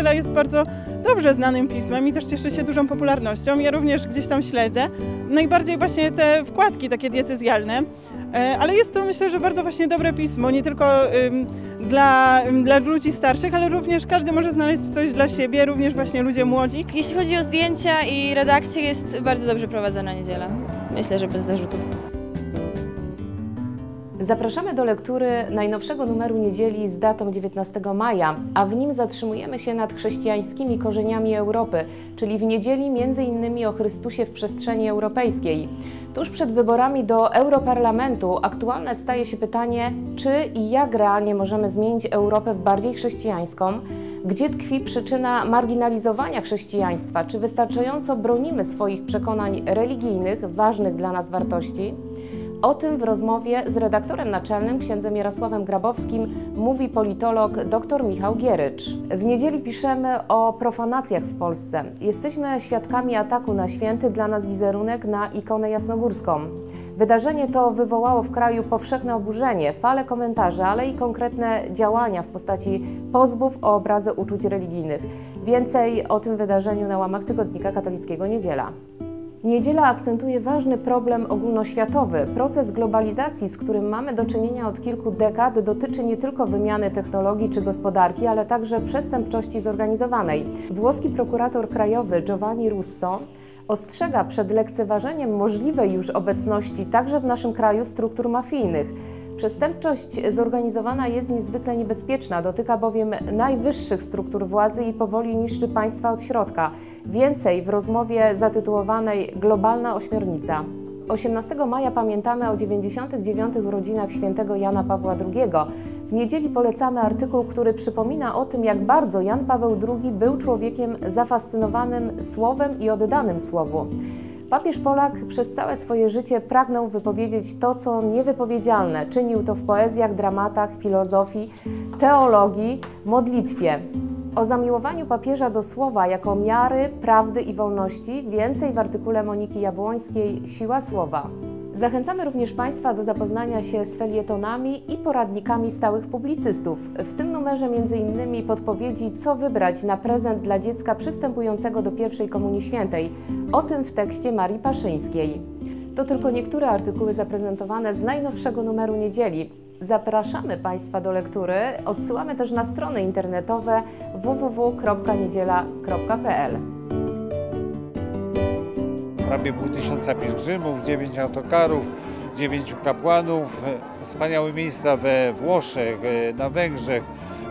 Niedziela jest bardzo dobrze znanym pismem i też cieszy się dużą popularnością. Ja również gdzieś tam śledzę. Najbardziej właśnie te wkładki takie diecezjalne. E, Ale jest to myślę, że bardzo właśnie dobre pismo, nie tylko dla, dla ludzi starszych, ale również każdy może znaleźć coś dla siebie, również właśnie ludzie młodzi. Jeśli chodzi o zdjęcia i redakcję, jest bardzo dobrze prowadzona niedziela. Myślę, że bez zarzutów. Zapraszamy do lektury najnowszego numeru niedzieli z datą 19 maja, a w nim zatrzymujemy się nad chrześcijańskimi korzeniami Europy, czyli w niedzieli innymi o Chrystusie w przestrzeni europejskiej. Tuż przed wyborami do Europarlamentu aktualne staje się pytanie, czy i jak realnie możemy zmienić Europę w bardziej chrześcijańską, gdzie tkwi przyczyna marginalizowania chrześcijaństwa, czy wystarczająco bronimy swoich przekonań religijnych, ważnych dla nas wartości. O tym w rozmowie z redaktorem naczelnym księdzem Jarosławem Grabowskim mówi politolog dr Michał Gierycz. W niedzieli piszemy o profanacjach w Polsce. Jesteśmy świadkami ataku na święty dla nas wizerunek na ikonę jasnogórską. Wydarzenie to wywołało w kraju powszechne oburzenie, fale komentarzy, ale i konkretne działania w postaci pozwów o obrazy uczuć religijnych. Więcej o tym wydarzeniu na łamach tygodnika katolickiego Niedziela. Niedziela akcentuje ważny problem ogólnoświatowy. Proces globalizacji, z którym mamy do czynienia od kilku dekad, dotyczy nie tylko wymiany technologii czy gospodarki, ale także przestępczości zorganizowanej. Włoski prokurator krajowy Giovanni Russo ostrzega przed lekceważeniem możliwej już obecności także w naszym kraju struktur mafijnych. Przestępczość zorganizowana jest niezwykle niebezpieczna, dotyka bowiem najwyższych struktur władzy i powoli niszczy państwa od środka. Więcej w rozmowie zatytułowanej Globalna ośmiornica. 18 maja pamiętamy o 99 urodzinach świętego Jana Pawła II. W niedzieli polecamy artykuł, który przypomina o tym, jak bardzo Jan Paweł II był człowiekiem zafascynowanym słowem i oddanym słowu. Papież Polak przez całe swoje życie pragnął wypowiedzieć to, co niewypowiedzialne. Czynił to w poezjach, dramatach, filozofii, teologii, modlitwie. O zamiłowaniu papieża do słowa jako miary prawdy i wolności więcej w artykule Moniki Jabłońskiej Siła słowa. Zachęcamy również Państwa do zapoznania się z felietonami i poradnikami stałych publicystów. W tym numerze m.in. podpowiedzi, co wybrać na prezent dla dziecka przystępującego do pierwszej Komunii Świętej. O tym w tekście Marii Paszyńskiej. To tylko niektóre artykuły zaprezentowane z najnowszego numeru niedzieli. Zapraszamy Państwa do lektury. Odsyłamy też na strony internetowe www.niedziela.pl. prawie pół tysiąca pielgrzymów, dziewięć autokarów, dziewięciu kapłanów, e, wspaniałe miejsca we Włoszech, e, na Węgrzech,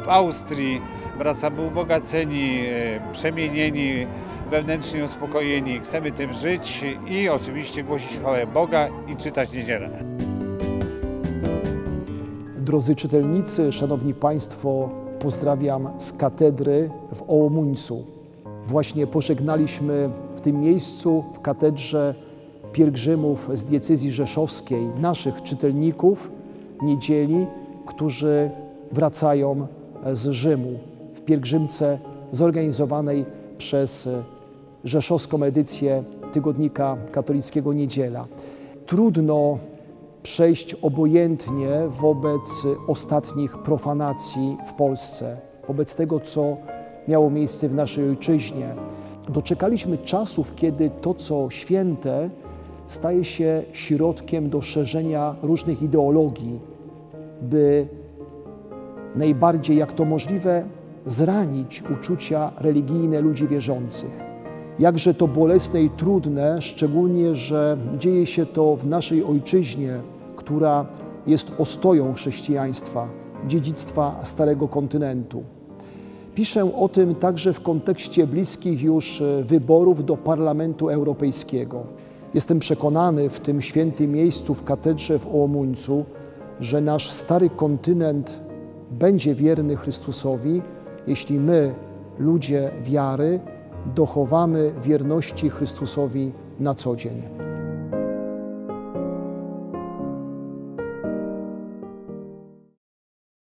w Austrii. Wracamy ubogaceni, e, przemienieni, wewnętrznie uspokojeni. Chcemy tym żyć i oczywiście głosić chwałę Boga i czytać niedzielę. Drodzy czytelnicy, szanowni państwo, pozdrawiam z katedry w Ołomuńcu. Właśnie pożegnaliśmy w tym miejscu, w katedrze pielgrzymów z diecezji rzeszowskiej, naszych czytelników niedzieli, którzy wracają z Rzymu w pielgrzymce zorganizowanej przez rzeszowską edycję tygodnika katolickiego Niedziela. Trudno przejść obojętnie wobec ostatnich profanacji w Polsce, wobec tego, co miało miejsce w naszej ojczyźnie. Doczekaliśmy czasów, kiedy to, co święte, staje się środkiem do szerzenia różnych ideologii, by najbardziej, jak to możliwe, zranić uczucia religijne ludzi wierzących. Jakże to bolesne i trudne, szczególnie, że dzieje się to w naszej ojczyźnie, która jest ostoją chrześcijaństwa, dziedzictwa Starego Kontynentu. Piszę o tym także w kontekście bliskich już wyborów do Parlamentu Europejskiego. Jestem przekonany w tym świętym miejscu w katedrze w Ołomuńcu, że nasz stary kontynent będzie wierny Chrystusowi, jeśli my, ludzie wiary, dochowamy wierności Chrystusowi na co dzień.